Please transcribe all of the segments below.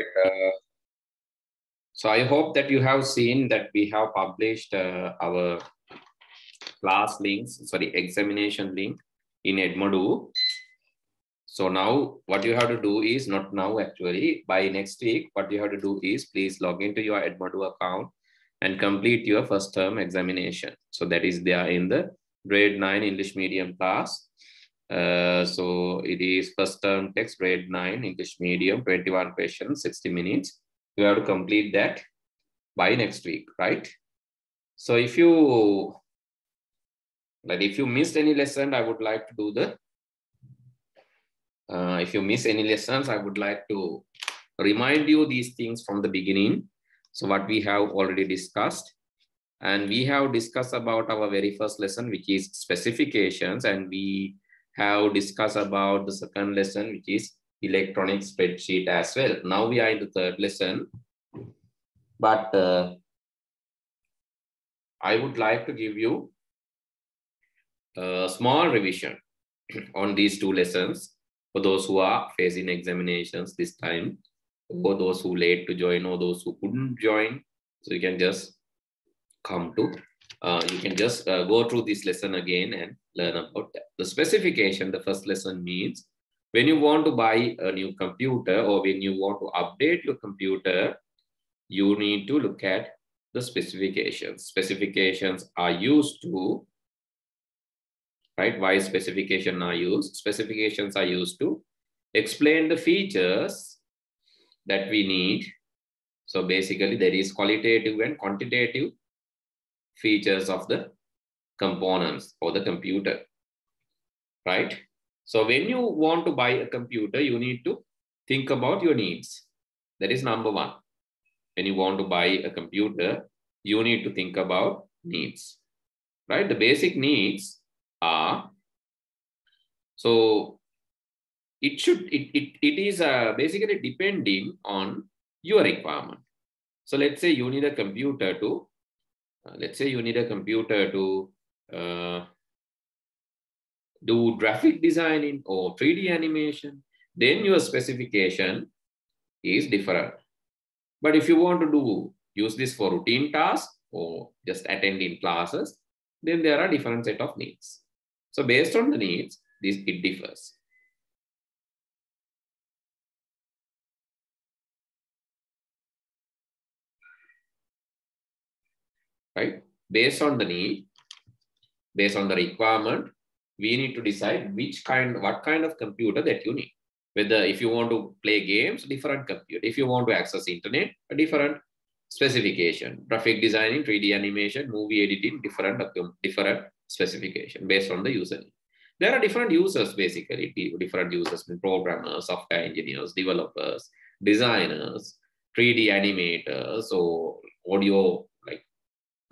Right. Uh, so I hope that you have seen that we have published uh, our class links, sorry, examination link in Edmodo. So now what you have to do is not now actually by next week, what you have to do is please log into your Edmodo account and complete your first term examination. So that is there in the grade nine English medium class. Uh, so it is first term text grade nine English medium, 21 questions, 60 minutes. You have to complete that by next week, right? So if you like if you missed any lesson, I would like to do the uh, if you miss any lessons, I would like to remind you these things from the beginning. So what we have already discussed. And we have discussed about our very first lesson, which is specifications. And we have discussed about the second lesson, which is electronic spreadsheet as well. Now we are in the third lesson. But uh, I would like to give you a small revision on these two lessons for those who are facing examinations this time, or those who late to join, or those who couldn't join. So you can just come to, uh, you can just uh, go through this lesson again and learn about that. The specification, the first lesson means when you want to buy a new computer or when you want to update your computer, you need to look at the specifications. Specifications are used to right? Why specification are used? Specifications are used to explain the features that we need. So basically there is qualitative and quantitative features of the components or the computer, right? So when you want to buy a computer, you need to think about your needs. That is number one. When you want to buy a computer, you need to think about needs, right? The basic needs are. So it should, it, it, it is uh, basically depending on your requirement. So let's say you need a computer to, uh, let's say you need a computer to uh, do graphic designing or 3D animation, then your specification is different. But if you want to do use this for routine tasks or just attending classes, then there are different set of needs. So based on the needs, this it differs. Right? Based on the need, based on the requirement, we need to decide which kind, what kind of computer that you need. Whether if you want to play games, different computer. If you want to access internet, a different specification. Graphic designing, 3D animation, movie editing, different, different specification based on the user. There are different users basically, different users, programmers, software engineers, developers, designers, 3D animators, or audio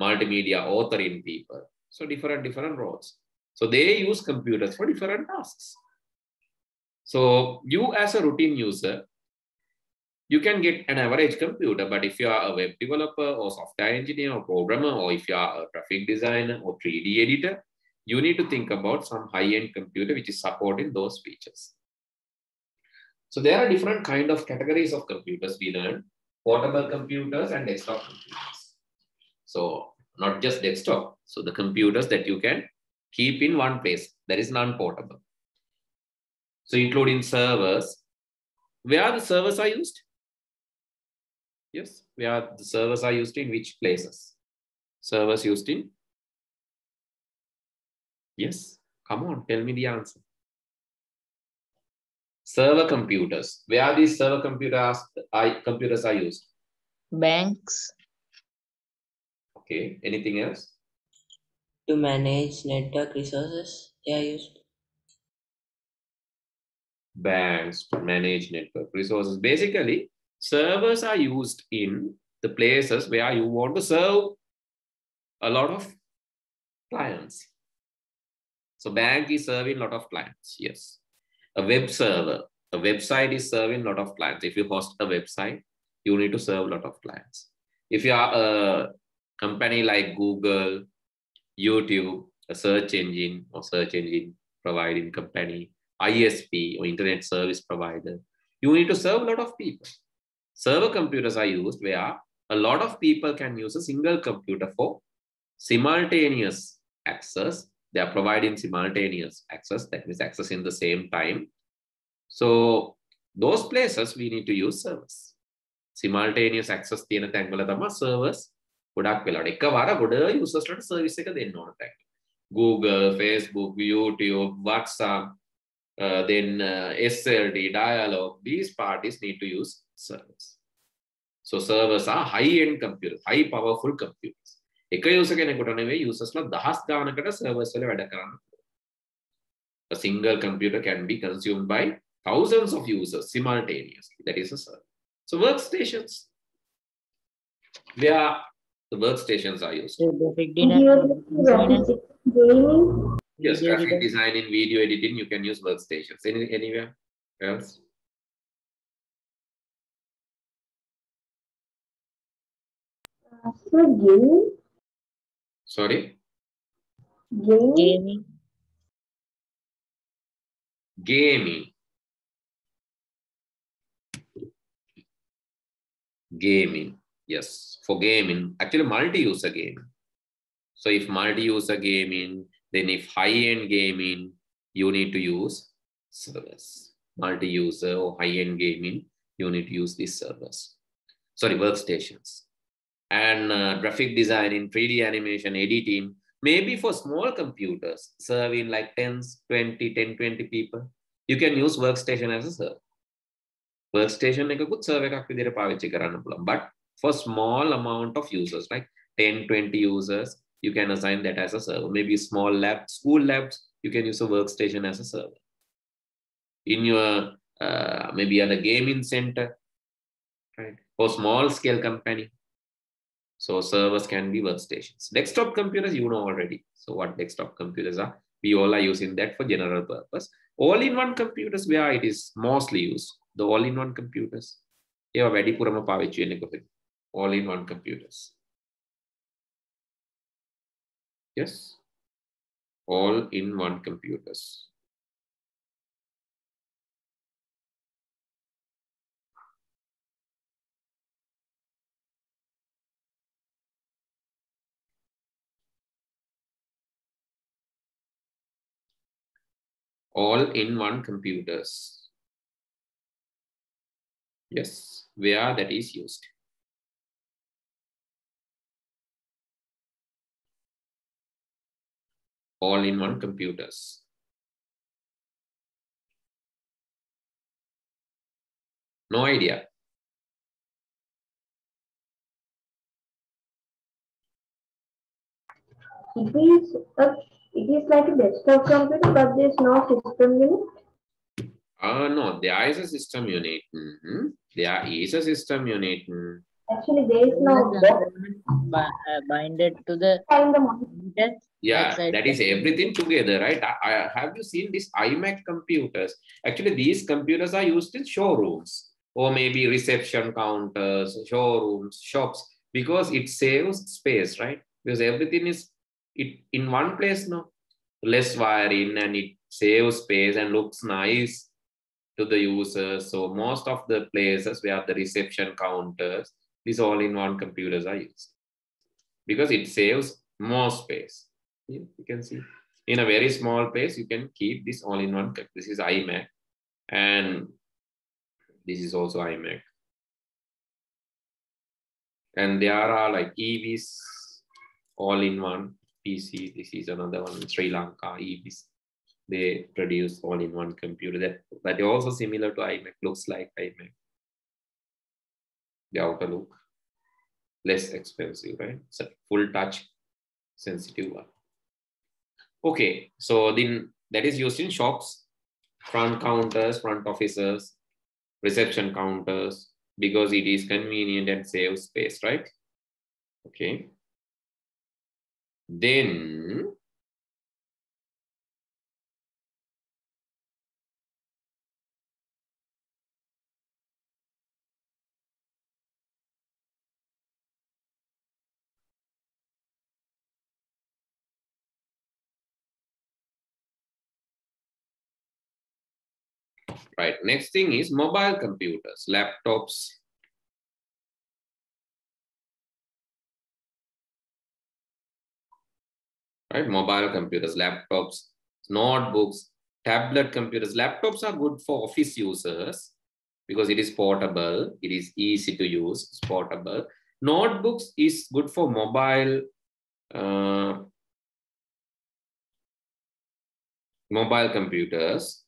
multimedia authoring people. So different, different roles. So they use computers for different tasks. So you as a routine user, you can get an average computer, but if you are a web developer or software engineer or programmer, or if you are a graphic designer or 3D editor, you need to think about some high-end computer which is supporting those features. So there are different kind of categories of computers we learned, portable computers and desktop computers. So not just desktop. So the computers that you can keep in one place, that is non-portable. So including servers, where the servers are used? Yes, where the servers are used in which places? Servers used in? Yes, come on, tell me the answer. Server computers. Where these server computers computers are used? Banks. Okay, anything else? To manage network resources, they are used. Banks to manage network resources. Basically, servers are used in the places where you want to serve a lot of clients. So bank is serving a lot of clients, yes. A web server, a website is serving a lot of clients. If you host a website, you need to serve a lot of clients. If you are a company like Google, YouTube, a search engine or search engine providing company, ISP or internet service provider, you need to serve a lot of people. server computers are used where a lot of people can use a single computer for simultaneous access. They are providing simultaneous access, that means access in the same time. So those places we need to use servers. Simultaneous access තියෙන තැන්වල තමයි servers ගොඩක් වෙලාවට එකවර ගොඩ users ලට service එක දෙන්න ඕන තැන්. Google, Facebook, YouTube, WhatsApp, uh, then uh, SLD, Dialog, these parties need to use servers. So servers are high-end computers, high powerful computers. එක යුස කෙනෙකුට නෙවෙයි users ලා දහස් ගානකට servers වල වැඩ කරන්න. A single computer can be consumed by thousands of users simultaneously. That is a server. So workstations, where the workstations are used. graphic design, Yes, graphic design in video editing, you can use workstations. Any, anywhere else? So gaming. Sorry, Gaming. gaming, gaming. Gaming, yes, for gaming, actually multi-user gaming. So if multi-user gaming, then if high-end gaming, you need to use servers. Multi-user or high-end gaming, you need to use these servers. Sorry, workstations. And uh, graphic design in 3D animation, editing, maybe for small computers serving like 10, 20, 10, 20 people, you can use workstation as a server. Workstation එකකුත් server එකක් විදිහට පාවිච්චි කරන්න පුළුවන්. But for small amount of users, like 10, 20 users, you can assign that as a server. Maybe small lab, school labs, you can use a workstation as a server. In your uh, maybe at a gaming center, right? Or small scale company. So servers can be workstations. Desktop computers, you know already. So what desktop computers are? We all are using that for general purpose. All-in-one computers where it is mostly used. The all-in-one computers. ඒවා වැඩිපුරම පාවිච්චි වෙන්නේ කොහෙද? all-in-one computers. Yes. All-in-one computers. all-in-one computers. Yes, where that is used. All-in-one computers. No idea. It is a, it is like a desktop computer, but there's no system unit. Uh, no, there is a system unit. Mhm. There is a system unit. Mm. Actually, there is no box bi- uh, binded to the behind the monitor. monitor. Yeah, that is everything together, right? I, I- have you seen these iMac computers? Actually, these computers are used in showrooms or maybe reception counters, showrooms, shops, because it saves space, right? Because everything is it in one place now, less wiring and it saves space and looks nice to the users. So most of the places where the reception counters, these all-in-one computers are used because it saves more space. You can see in a very small place, you can keep this all in one. This is iMac, and this is also iMac. And there are like EWIS all in one PC. This is another one, in Sri Lanka EWIS. They produce all in one computer that, that also similar to iMac, looks like iMac. The outer look, less expensive, right? It's a full touch sensitive one. Okay, so then that is used in shops, front counters, front offices, reception counters, because it is convenient and saves space, right? Okay. Then right? Next thing is mobile computers, laptops, right? Mobile computers, laptops, notebooks, tablet computers. Laptops are good for office users because it is portable. It is easy to use. It's portable. Notebooks is good for mobile, uh, mobile computers.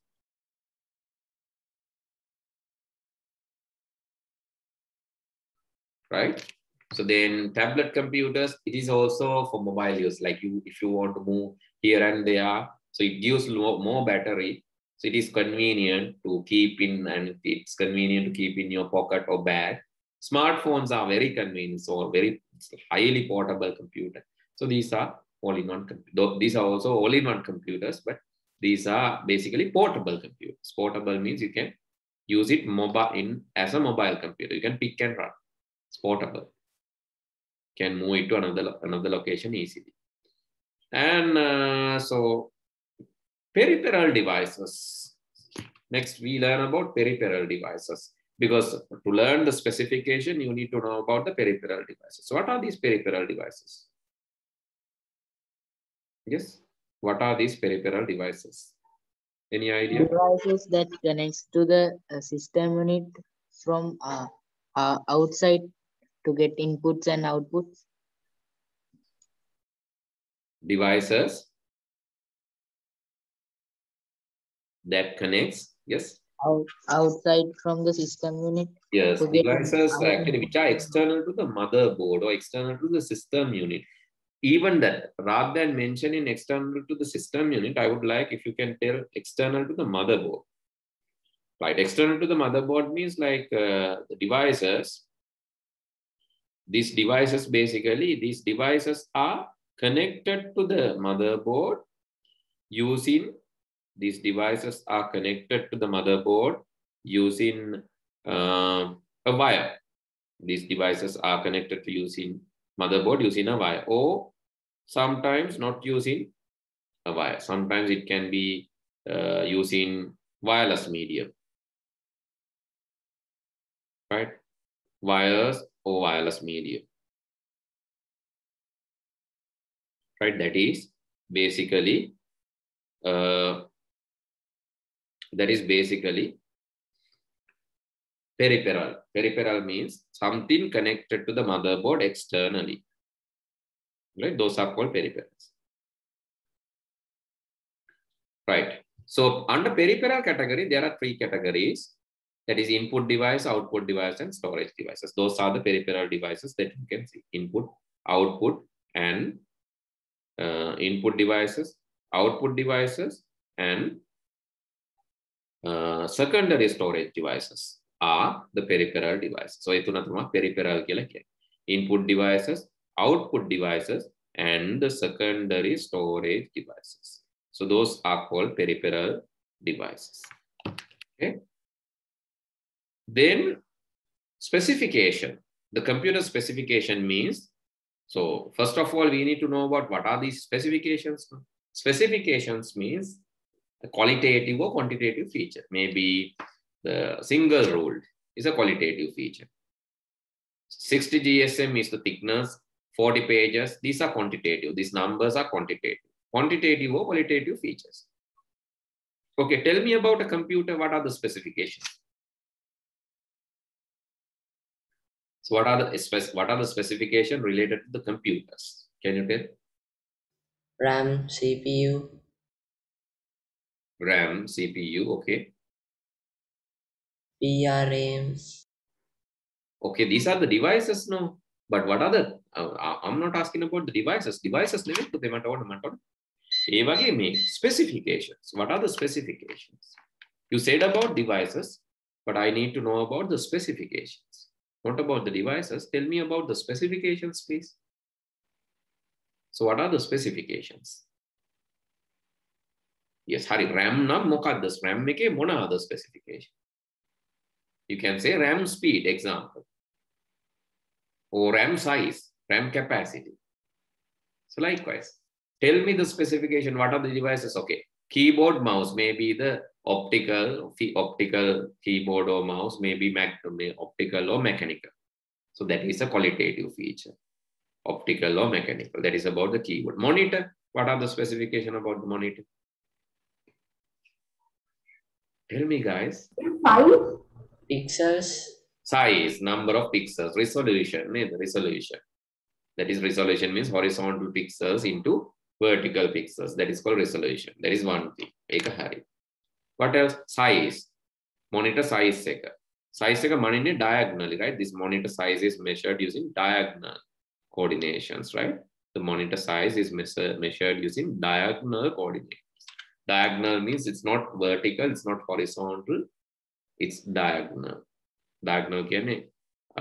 Right? So then tablet computers, it is also for mobile use. Like you, if you want to move here and there, so it gives low, more battery. So it is convenient to keep in and it's convenient to keep in your pocket or bag. Smartphones are very convenient, so very highly portable computer. So these are all-in-one. These are also all-in-one computers, but these are basically portable computers. Portable means you can use it mobile in as a mobile computer. You can pick and run. It's portable. Can move it to another another location easily. And uh, so peripheral devices. Next, we learn about peripheral devices because to learn the specification, you need to know about the peripheral devices. So what are these peripheral devices? Yes, what are these peripheral devices? Any idea? Devices that connects to the uh, system unit from uh, uh, outside to get inputs and outputs. Devices that connects, yes? Out, outside from the system unit. Yes, devices our- actually which are external to the motherboard or external to the system unit. Even that, rather than mentioning external to the system unit, I would like if you can tell external to the motherboard. Right, external to the motherboard means like uh, the devices. These devices basically, these devices are connected to the motherboard using, these devices are connected to the motherboard using uh, a wire. These devices are connected to using motherboard using a wire or sometimes not using a wire. Sometimes it can be uh, using wireless medium. Right? Wires or wireless media. Right? That is basically uh, that is basically peripheral. Peripheral means something connected to the motherboard externally. Right? Those are called peripherals. Right. So under peripheral category, there are three categories that is input device, output device, and storage devices. Those are the peripheral devices that you can see, input, output, and uh, input devices, output devices, and uh, secondary storage devices are the peripheral devices. So, ituna thuma peripheral kiyala kiyanne. Input devices, output devices, and the secondary storage devices. So, those are called peripheral devices. Okay. Then specification. The computer specification means, so first of all, we need to know about what are these specifications. Specifications means a qualitative or quantitative feature. Maybe the single ruled is a qualitative feature. 60 GSM is the thickness, 40 pages. These are quantitative. These numbers are quantitative. Quantitative or qualitative features. Okay, tell me about a computer. What are the specifications? So what are the spec what are the specification related to the computers? Can you tell? RAM, CPU, RAM, CPU, okay. PRAM, Okay, these are the devices now. But what are the, uh, I'm not asking about the devices. Devices නෙවෙයි පුතේ මට ඕන මට ඕන. ඒ වගේ මේ specifications. What are the specifications? You said about devices, but I need to know about the specifications. What about the devices? Tell me about the specifications, please. So what are the specifications? Yes, hari RAM nam mokaddas RAM meke mona are the specification? You can say RAM speed example or RAM size, RAM capacity. So likewise, tell me the specification. What are the devices? Okay, keyboard mouse may be the optical, the optical keyboard or mouse may be optical or mechanical. So that is a qualitative feature, optical or mechanical. That is about the keyboard. Monitor, what are the specification about the monitor? Tell me guys. Pixels. Size, number of pixels, resolution, resolution. That is resolution means horizontal pixels into vertical pixels. That is called resolution. That is one thing. Eka. What else? Size. Monitor size එක. Size එක මනින්නේ diagonally, right? This monitor size is measured using diagonal coordinations, right? The monitor size is measure, measured using diagonal coordinates. Diagonal means it's not vertical, it's not horizontal, it's diagonal. Diagonal කියන්නේ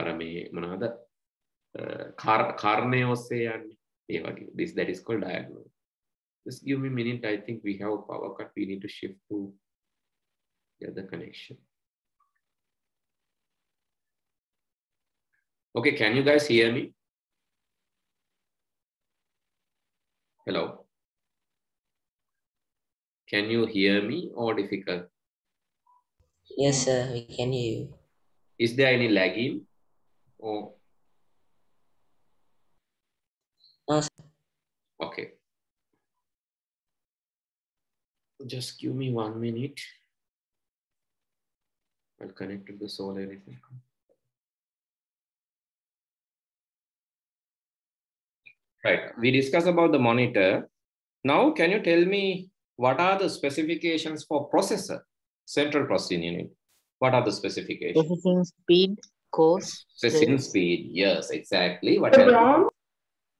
අර මේ මොනවද කාරණය ඔස්සේ යන්නේ ඒ වගේ this that is called diagonal just give me a minute i think we have a power cut we need to shift to the other connection okay can you guys hear me hello can you hear me or difficult Yes, sir. We can hear you. is there any lagging or No, sir. Okay. Just give me one minute. I'll connect to the solar everything. Right. We discussed about the monitor. Now, can you tell me what are the specifications for processor, central processing unit? What are the specifications? Processing speed, cost, Processing Yes. speed. Yes, exactly. What The brand?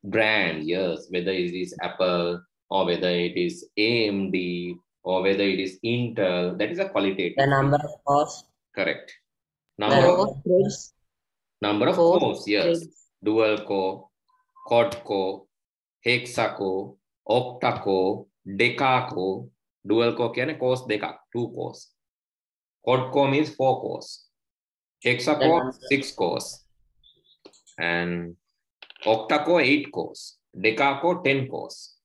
brand, yes, whether it is Apple or whether it is AMD or whether it is Intel, that is a qualitative. The number of cores. Correct. Number of threads. Number of cores yes. Dual core, quad core, hexa core, octa core, octaco, core. Dual core. can course? deca, two cores Quad core means four course. Hexa core six cores And octa core eight cos. core ten cores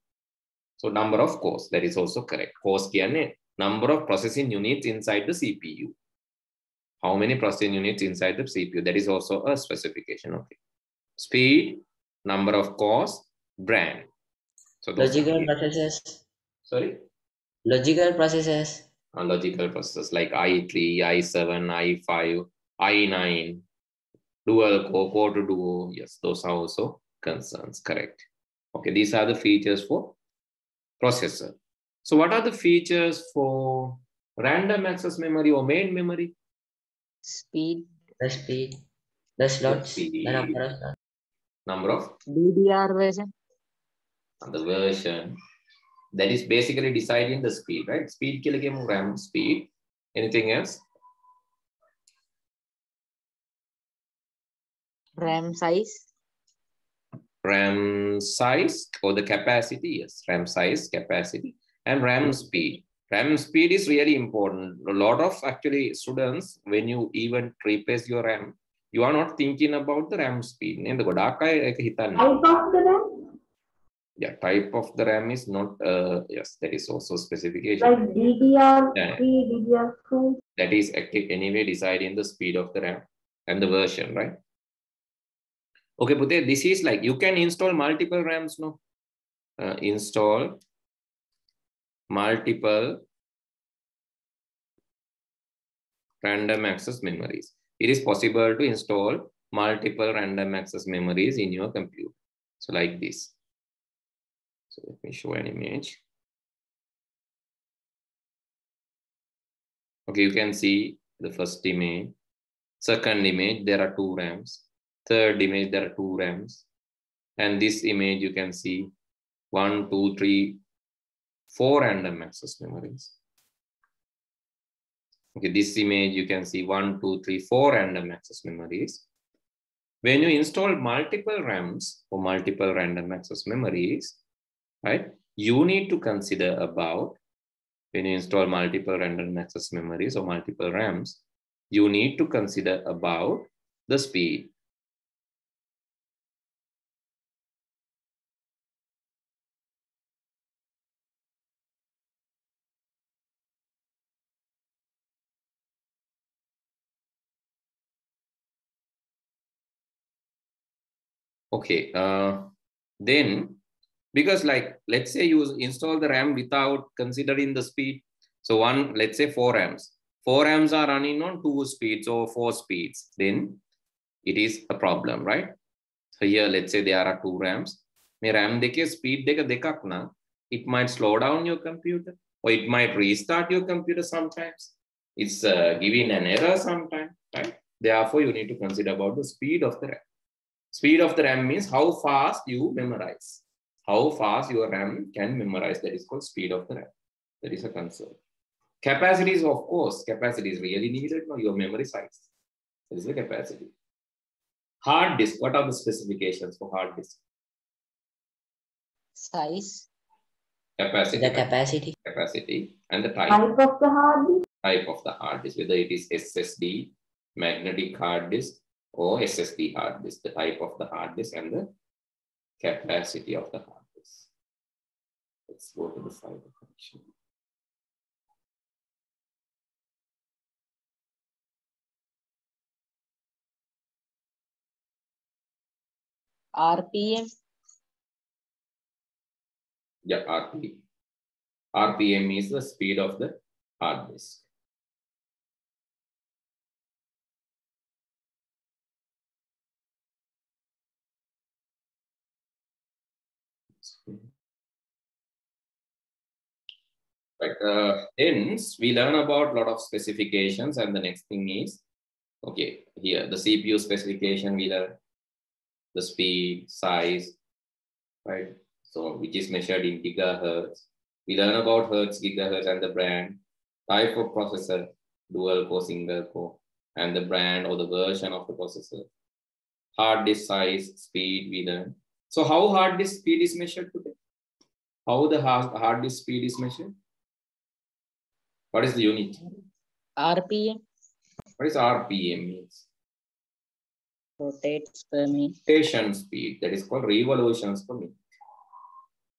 So number of cores, that is also correct. Cores kiyanne number of processing units inside the CPU. How many processing units inside the CPU? That is also a specification. Okay. Speed, number of cores, brand. So Logical processes. sorry, Logical processes. uh, logical processors like i3, i7, i5, i9, dual core, Core 2 Duo. Yes, those are also concerns. Correct. Okay, these are the features for processor. So, what are the features for random access memory or main memory? Speed, The speed. The slots. speed. The number of slots. Number of DDR version, and the version that is basically deciding the speed, right? Speed kilogram RAM speed. Anything else? RAM size, RAM size or the capacity, yes, RAM size, capacity, and RAM speed. RAM speed is really important. A lot of actually students, when you even replace your RAM, you are not thinking about the RAM speed. Type of the RAM? Yeah, type of the RAM is not, uh, yes, that is also specification. Like DDR3. DDR2. That is anyway deciding the speed of the RAM and the version, right? Okay, but this is like, you can install multiple RAMs, no? Uh, install multiple random access memories. It is possible to install multiple random access memories in your computer. So, like this. So, let me show an image. Okay, you can see the first image. Second image, there are two RAMs. Third image, there are two RAMs. And this image, you can see one, two, three, four random access memories. Okay, this image, you can see one, two, three, four random access memories. When you install multiple RAMs or multiple random access memories, right, you need to consider about when you install multiple random access memories or multiple RAMs, you need to consider about the speed. Okay, uh, then Because like, let's say you install the RAM without considering the speed. So one, let's say four RAMs. Four RAMs are running on two speeds or four speeds. Then it is a problem, right? So here, let's say there are two RAMs. මේ RAM දෙකේ speed දෙක දෙකක් නම් it might slow down your computer or it might restart your computer sometimes. It's uh, giving an error sometimes, right? Therefore, you need to consider about the speed of the RAM. Speed of the RAM means how fast you memorize. How fast your RAM can memorize. That is called speed of the RAM. That is a concern. Capacity is, of course, capacity is really needed. No, your memory size. That is the capacity. Hard disk. What are the specifications for hard disk? Size. Capacity. The capacity. Capacity and the type. Type of the hard disk. type of the hard disk, whether it is SSD, magnetic hard disk, or SSD hard disk, the type of the hard disk and the capacity of the hard disk. Let's go to the cyber connection. RPM. Yeah, RPM. RPM is the speed of the hard disk. But uh, hence, we learn about a lot of specifications, and the next thing is okay, here the CPU specification, we learn the speed, size, right? So, which is measured in gigahertz. We learn about hertz, gigahertz, and the brand, type of processor, dual core, single core, and the brand or the version of the processor. Hard disk size, speed, we learn. So, how hard disk speed is measured today? How the hard, hard disk speed is measured? What is the unit? RPM. What is RPM means? Rotates per minute. Rotation speed, that is called revolutions per minute.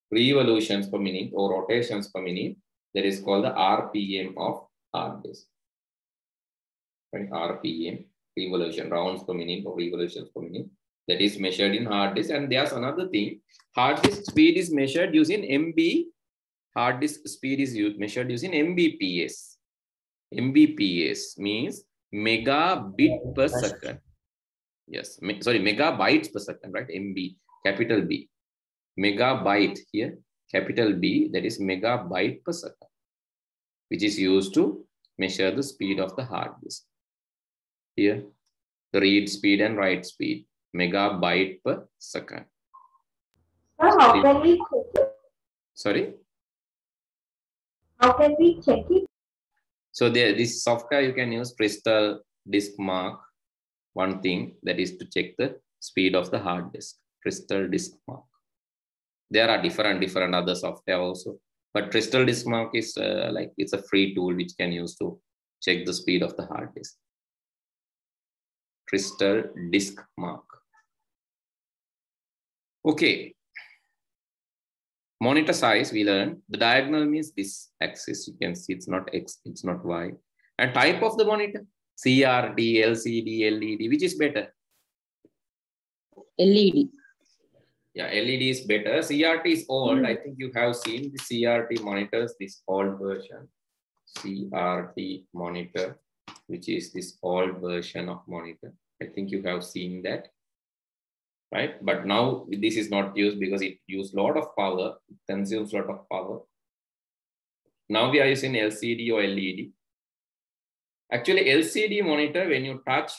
Revolutions per minute or rotations per minute, that is called the RPM of hard disk. Right? RPM, revolution, rounds per minute or revolutions per minute, that is measured in hard disk. And there's another thing, hard disk speed is measured using MB, hard disk speed is used, measured using MBPS. MBPS means megabit per second. Yes, me- sorry, megabytes per second, right? MB, capital B. Megabyte here, capital B, that is megabyte per second, which is used to measure the speed of the hard disk. Here, the read speed and write speed, megabyte per second. Sir, how can we? Sorry. How can we check it? So there, this software you can use Crystal Disk Mark. One thing that is to check the speed of the hard disk. Crystal Disk Mark. There are different different other software also, but Crystal Disk Mark is uh, like it's a free tool which can use to check the speed of the hard disk. Crystal Disk Mark. Okay. Monitor size we learned. The diagonal means this axis. You can see it's not X, it's not Y. And type of the monitor CRT, LCD, LED, which is better? LED. Yeah, LED is better. CRT is old. Hmm. I think you have seen the CRT monitors, this old version. CRT monitor, which is this old version of monitor. I think you have seen that. Right. But now this is not used because it uses a lot of power, consumes a lot of power. Now we are using LCD or LED. Actually, LCD monitor, when you touch,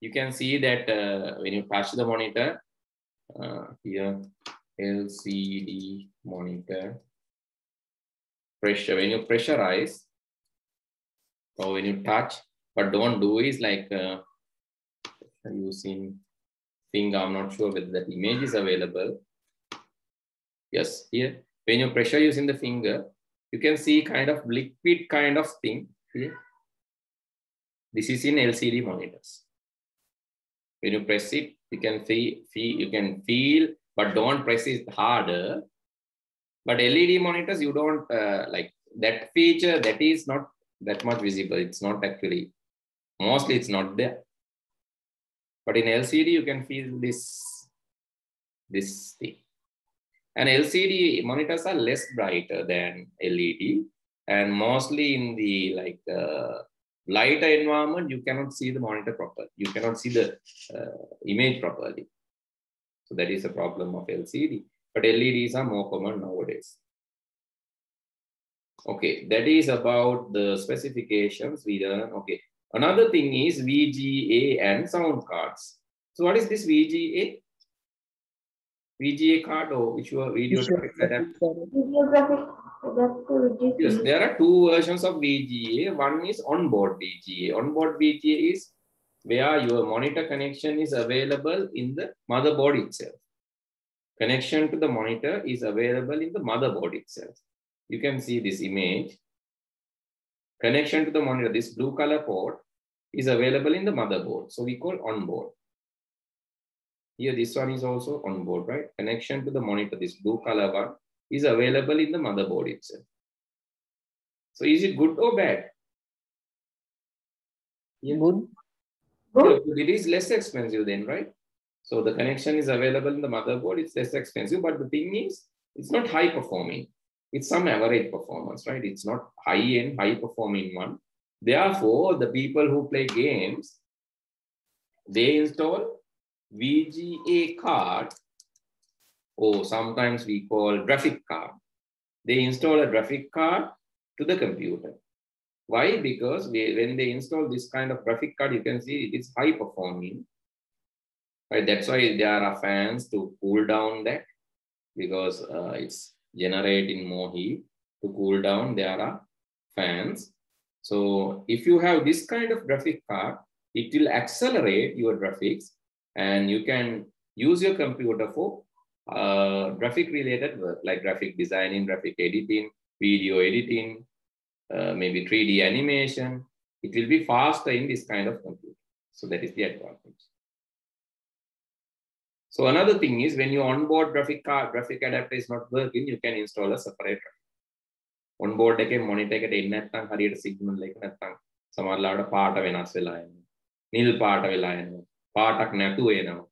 you can see that uh, when you touch the monitor, uh, here, LCD monitor, pressure, when you pressurize, or when you touch, but don't do is like uh, using finger, I'm not sure whether that image is available. Yes, here, when you pressure using the finger, you can see kind of liquid kind of thing here. This is in LCD monitors. When you press it, you can feel, feel you can feel, but don't press it harder. But LED monitors, you don't uh, like that feature. That is not that much visible. It's not actually mostly it's not there. But in LCD, you can feel this this thing. And LCD monitors are less brighter than LED, and mostly in the like uh, lighter environment, you cannot see the monitor properly. You cannot see the uh, image properly. So that is a problem of LCD. But LEDs are more common nowadays. Okay, that is about the specifications we learn. Okay, another thing is VGA and sound cards. So what is this VGA? VGA card or visual video graphics adapter? Videographic adapter which Yes, there are two versions of VGA. One is onboard VGA. Onboard VGA is where your monitor connection is available in the motherboard itself. Connection to the monitor is available in the motherboard itself. You can see this image. Connection to the monitor, this blue color port is available in the motherboard. So we call onboard. Here, this one is also onboard, right? Connection to the monitor, this blue color one is available in the motherboard itself. So is it good or bad? Yeah. Good. good. It is less expensive then, right? So the connection is available in the motherboard, it's less expensive, but the thing is, it's not high performing. It's some average performance, right? It's not high end, high performing one. Therefore, the people who play games, they install VGA card, or sometimes we call graphic card. They install a graphic card to the computer. Why? Because they, when they install this kind of graphic card, you can see it is high performing. Right? That's why there are fans to cool down that because uh, it's generating more heat. To cool down, there are fans. So if you have this kind of graphic card, it will accelerate your graphics and you can use your computer for uh, graphic related work like graphic designing, graphic editing, video editing, uh, maybe 3D animation. It will be faster in this kind of computer. So that is the advantage. So another thing is when your onboard graphic card, graphic adapter is not working, you can install a separate onboard එකේ monitor එකට එන්නේ නැත්නම් හරියට signal එක නැත්නම් සමහරවිට පාට වෙනස් වෙලා යනවා. නිල් පාට වෙලා යනවා. පාටක් නැතුව එනවා.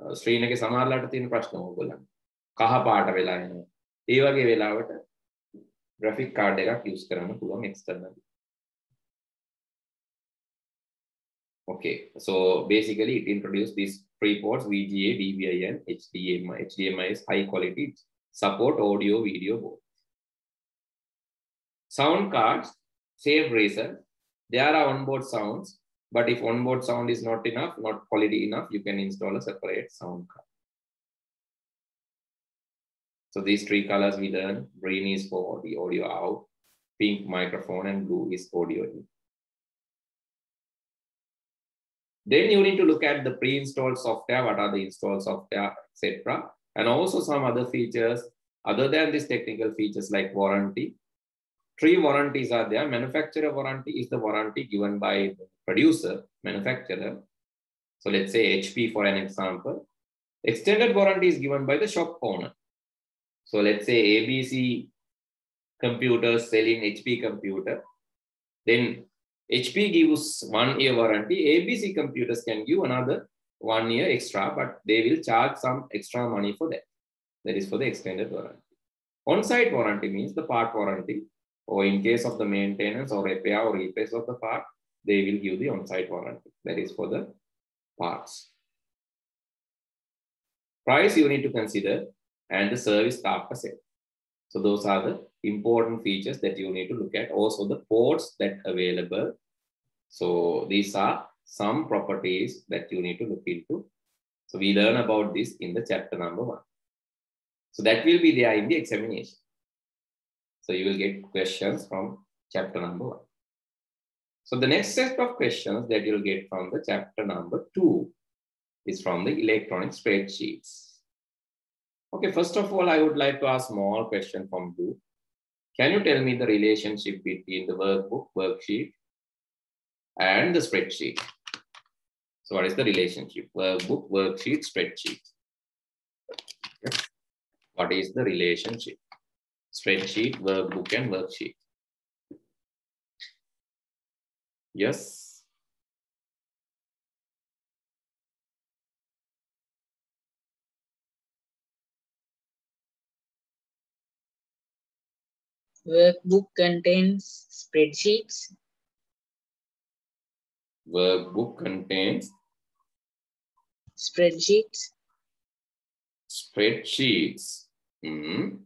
Uh, ස්ක්‍රීන් එකේ සමහරවිට තියෙන ප්‍රශ්න ඕගොල්ලන්. කහ පාට වෙලා එනවා. ඒ වගේ වෙලාවට graphic card එකක් use කරන්න පුළුවන් external. Okay, so basically it introduced these three ports VGA, DVI, and HDMI. HDMI is high quality support audio video both. Sound cards, same reason. There are onboard sounds, but if onboard sound is not enough, not quality enough, you can install a separate sound card. So these three colors we learn, green is for the audio out, pink microphone, and blue is audio in. Then you need to look at the pre-installed software, what are the installed software, etc. And also some other features, other than these technical features like warranty. Three warranties are there. Manufacturer warranty is the warranty given by producer, manufacturer. So let's say HP for an example. Extended warranty is given by the shop owner. So let's say ABC computers selling HP computer. Then HP gives one year warranty. ABC computers can give another one year extra, but they will charge some extra money for that. That is for the extended warranty. On-site warranty means the part warranty, or in case of the maintenance or repair or replace of the part, they will give the on-site warranty. That is for the parts. Price you need to consider and the service after sale. So those are the important features that you need to look at. Also the ports that available. So these are some properties that you need to look into. So we learn about this in the chapter number one. So that will be there in the examination. So you will get questions from chapter number one. So the next set of questions that you'll get from the chapter number two is from the electronic spreadsheets. Okay, first of all, I would like to ask small question from you. Can you tell me the relationship between the workbook, worksheet, and the spreadsheet? So what is the relationship? Workbook, worksheet, spreadsheet. What is the relationship? Spreadsheet, workbook, and worksheet. Yes. Workbook contains spreadsheets. Workbook contains Spreadsheets. spreadsheets. Hmm.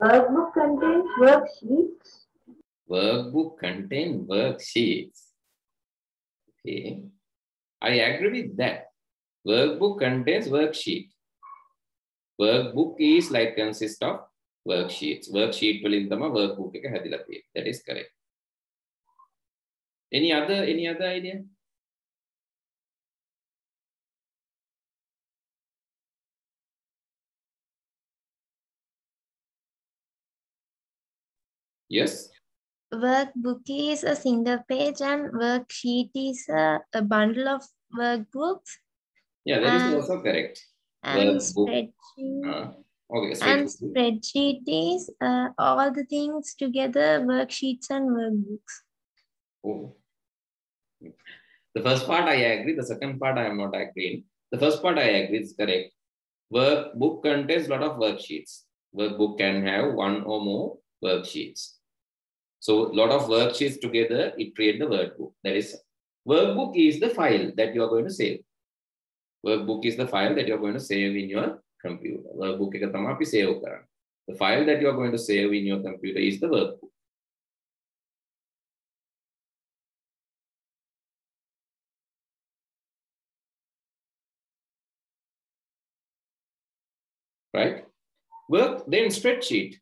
Workbook contains worksheets. Workbook contains worksheets. Okay. I agree with that. Workbook contains worksheet Workbook is like consist of worksheets. Worksheet වලින් තමයි workbook එක හැදිලා තියෙන්නේ. That is correct. Any other any other idea? Yes. Workbook is a single page and worksheet is a, a bundle of workbooks Yeah, that is Um, also correct. and spreadsheet. Uh, okay, And spreadsheet. is uh, all the things together, worksheets and workbooks. Oh. The first part I agree, the second part I am not agreeing. The first part I agree is correct. Workbook contains a lot of worksheets. Workbook can have one or more worksheets. So a lot of worksheets together, it create the workbook. That is, workbook is the file that you are going to save. Workbook is the file that you are going to save in your computer. Workbook එක තමයි අපි save කරන්නේ. The file that you are going to save in your computer is the workbook. right? Work, then spreadsheet.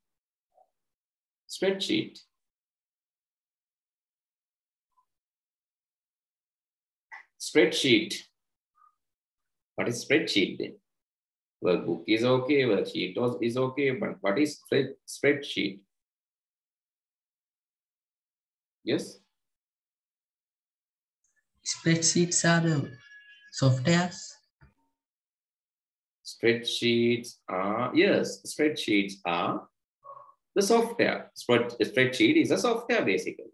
Spreadsheet. Spreadsheet. what is spreadsheet then? Workbook is okay, worksheet is okay, but what is spread- spreadsheet? Yes? Spreadsheets are the softwares. Spreadsheets are, yes, spreadsheets are the software. Spread, spreadsheet is a software basically.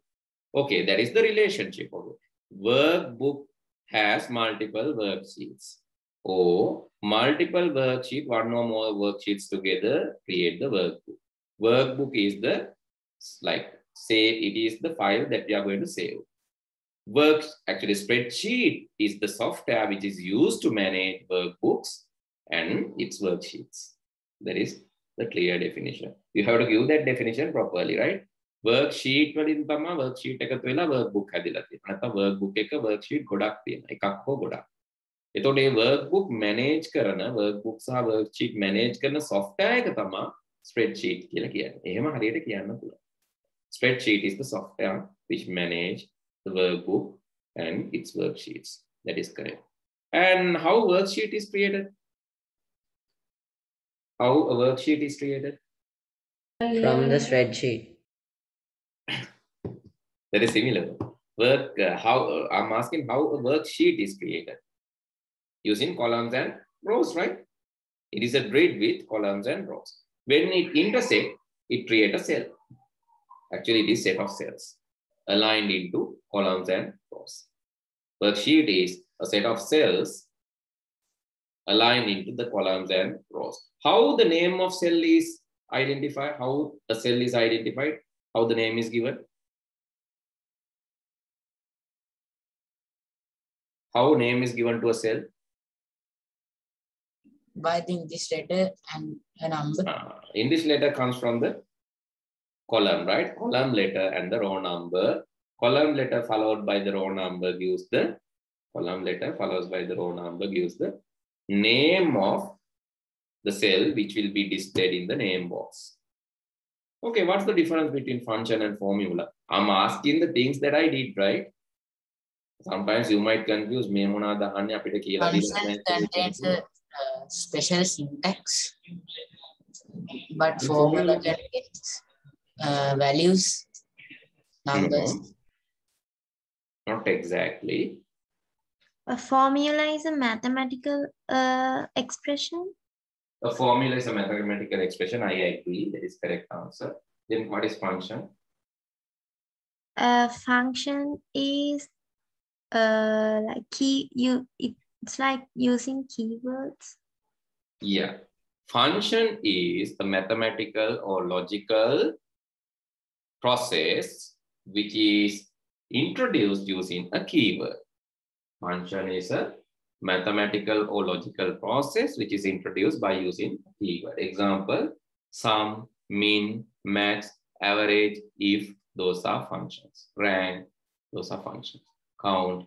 Okay, that is the relationship of it. Workbook has multiple worksheets Or multiple worksheet, one or more worksheets together create the workbook. Workbook is the, like, say it is the file that we are going to save. Works, actually spreadsheet is the software which is used to manage workbooks and its worksheets. That is the clear definition. You have to give that definition properly, right? worksheet වලින් තමයි worksheet එකතු වෙලා workbook හැදිලා තියෙන්නේ. නැත්නම් workbook එක worksheet ගොඩක් තියෙනවා. එකක් හෝ ගොඩක්. එතකොට මේ workbook manage කරන workbook සහ worksheet manage කරන software එක තමයි spreadsheet කියලා කියන්නේ. එහෙම හරියට කියන්න පුළුවන්. Spreadsheet is the software which manage the workbook and its worksheets. That is correct. And how worksheet is created? How a worksheet is created? From the spreadsheet. That is similar. Work, uh, how, uh, I'm asking how a worksheet is created. Using columns and rows, right? It is a grid with columns and rows. When it intersect, it create a cell. Actually, it is set of cells aligned into columns and rows. Worksheet is a set of cells aligned into the columns and rows. How the name of cell is identified, how a cell is identified, how the name is given. How name is given to a cell? by the English letter and a number. Uh, ah, English letter comes from the column, right? Oh. Column letter and the row number. Column letter followed by the row number gives the column letter follows by the row number gives the name of the cell which will be displayed in the name box. Okay, what's the difference between function and formula? I'm asking the things that I did, right? Sometimes you might confuse memuna the hanya apita kiyala. Function contains uh, special syntax, but The formula formula- contains uh, values, numbers. No, not exactly. A formula is a mathematical uh, expression. A formula is a mathematical expression. I agree. That is correct answer. Then what is function? A function is uh, like key. You it's like using keywords. Yeah. Function is a mathematical or logical process which is introduced using a keyword. Function is a mathematical or logical process which is introduced by using keyword. Example, sum, mean, max, average, if, those are functions. Rank, those are functions. Count,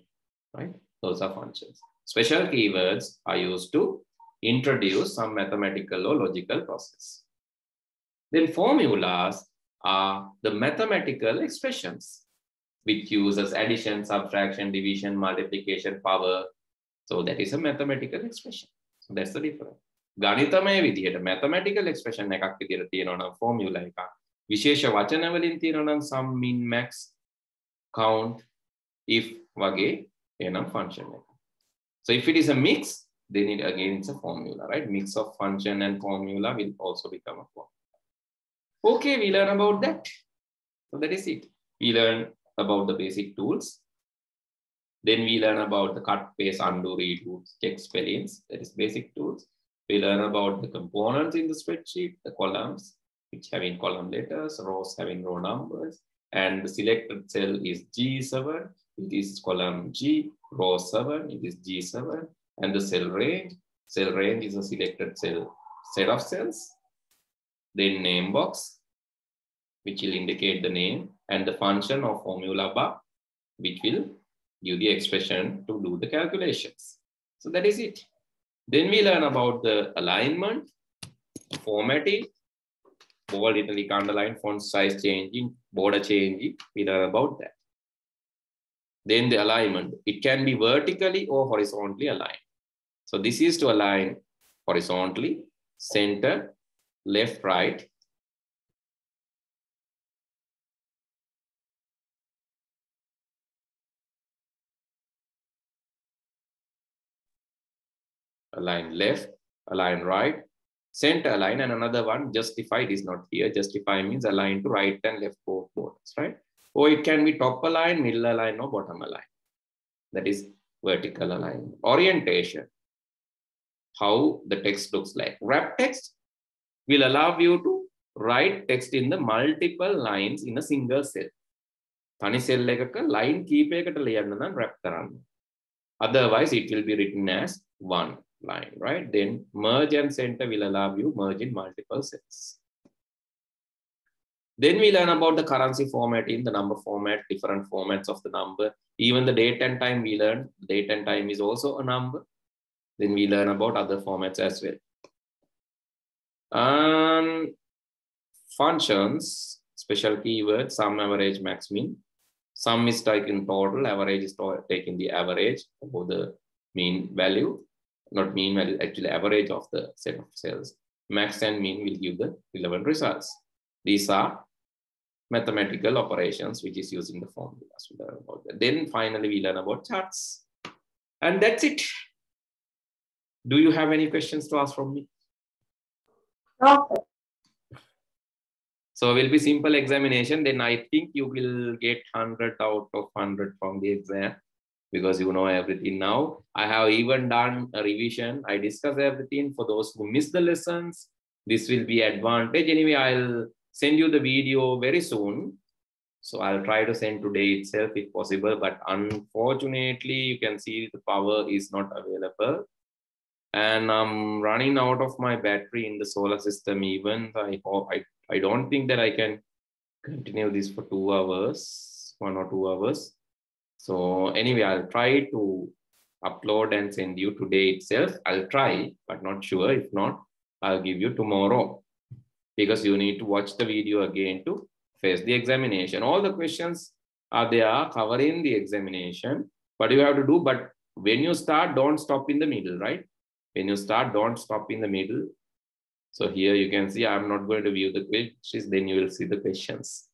right? Those are functions. Special keywords are used to introduce some mathematical or logical process. Then formulas are the mathematical expressions which uses addition, subtraction, division, multiplication, power. So that is a mathematical expression. So that's the difference. ගනිතමය විදිහට mathematical expression එකක් විදිහට තියෙනවා නම් formula එකක්. විශේෂ වචන වලින් තියෙනවා නම් sum, min, max, count, if වගේ එනම් function එක. So if it is a mix, then it again it's a formula, right? Mix of function and formula will also become a formula. Okay, we learn about that. So that is it. We learn about the basic tools. Then we learn about the cut, paste, undo, redo, check spellings. That is basic tools. We learn about the components in the spreadsheet, the columns, which having column letters, rows having row numbers, and the selected cell is G7. It is column G, row 7, it is G7, and the cell range. Cell range is a selected cell set of cells. Then name box, which will indicate the name, and the function of formula bar, which will give the expression to do the calculations. So that is it. Then we learn about the alignment, formatting, bold, italic, underline, font size changing, border changing. We learn about that. Then the alignment, it can be vertically or horizontally aligned. So this is to align horizontally, center, left, right. Align left, align right, center align, and another one, justified is not here. Justify means align to right and left both borders, right? Or it can be top align, middle align, or bottom align. That is vertical alignment. Orientation, how the text looks like. Wrap text will allow you to write text in the multiple lines in a single cell. තනි cell එකක line කීපයකට ලියන්න නම් wrap කරන්න. Otherwise, it will be written as one line, right? Then merge and center will allow you merge in multiple cells. Then we learn about the currency format in the number format, different formats of the number. Even the date and time we learn, date and time is also a number. Then we learn about other formats as well. And functions, special keyword, sum, average, max, mean. Sum is taken total, average is taking the average of the mean value, not mean value, actually average of the set of cells. Max and mean will give the relevant results. These are mathematical operations, which is using the formulas. We learn about that. Then finally, we learn about charts. And that's it. Do you have any questions to ask from me? Okay. So it will be simple examination. Then I think you will get 100 out of 100 from the exam because you know everything now. I have even done a revision. I discuss everything for those who miss the lessons. This will be advantage. Anyway, I'll send you the video very soon. So I'll try to send today itself if possible, but unfortunately you can see the power is not available. And I'm running out of my battery in the solar system even. I hope I, I don't think that I can continue this for two hours, one or two hours. So anyway, I'll try to upload and send you today itself. I'll try, but not sure. If not, I'll give you tomorrow because you need to watch the video again to face the examination. All the questions are there covering the examination, but you have to do, but when you start, don't stop in the middle, right? When you start, don't stop in the middle. So here you can see, I'm not going to view the questions, then you will see the questions.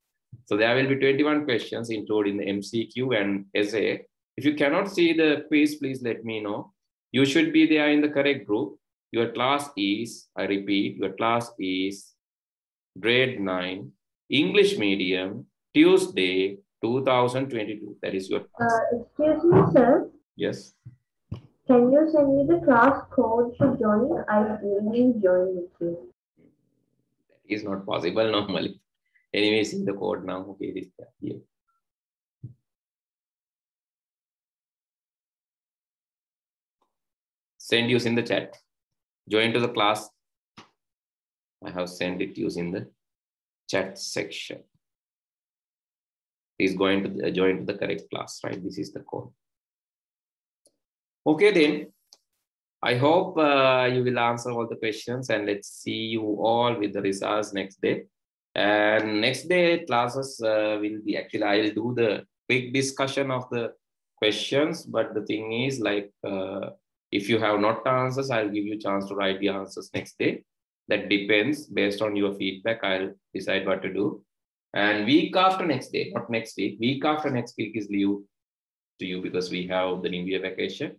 So there will be 21 questions included in the MCQ and essay. If you cannot see the quiz, please let me know. You should be there in the correct group. Your class is, I repeat, your class is grade 9, English medium, Tuesday, 2022. That is your class. Uh, excuse me, sir. Yes. Can you send me the class code to join? I will join with you. That is not possible normally. Anyway, see the code now. Okay, it is there here. Send using the chat. Join to the class. I have sent it using the chat section. Is going to the, join to the correct class, right? This is the code. Okay, then. I hope uh, you will answer all the questions and let's see you all with the results next day. And next day classes uh, will be actually, I'll do the quick discussion of the questions. But the thing is like, uh, if you have not answers, I'll give you a chance to write the answers next day. That depends based on your feedback. I'll decide what to do. And week after next day, not next week, week after next week is leave to you because we have the New Year vacation.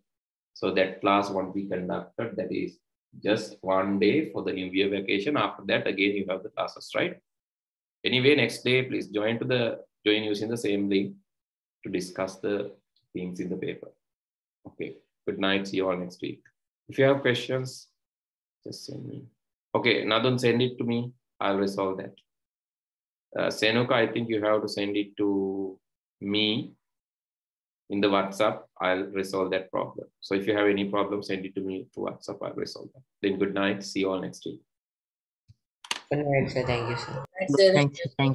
So that class won't be conducted. That is just one day for the New Year vacation. After that, again, you have the classes, right? Anyway, next day, please join to the join using the same link to discuss the things in the paper. Okay. Good night. See you all next week. If you have questions, just send me. Okay, Nadun, send it to me. I'll resolve that. Uh, Senuka, I think you have to send it to me in the WhatsApp, I'll resolve that problem. So if you have any problem, send it to me to WhatsApp, I'll resolve that. Then good night. See you all next week. Good night, sir. Thank you, sir. Thank you. Thank you.